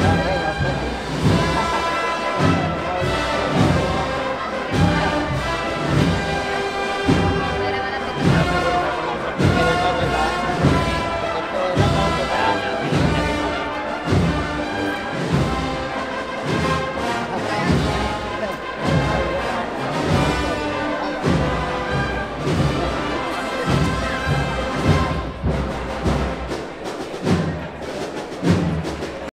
love.